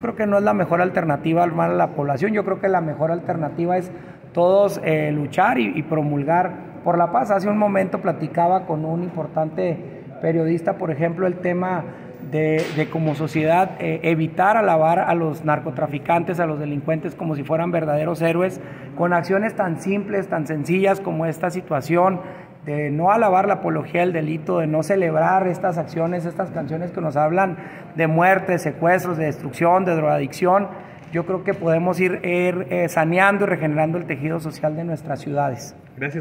Creo que no es la mejor alternativa al mal a la población, yo creo que la mejor alternativa es todos eh, luchar y, promulgar por la paz. Hace un momento platicaba con un importante periodista, por ejemplo, el tema de, como sociedad eh, evitar alabar a los narcotraficantes, a los delincuentes como si fueran verdaderos héroes, con acciones tan simples, tan sencillas como esta situación de no alabar la apología del delito, de no celebrar estas acciones, estas canciones que nos hablan de muerte, secuestros, de destrucción, de drogadicción, yo creo que podemos ir, ir eh, saneando y regenerando el tejido social de nuestras ciudades. Gracias.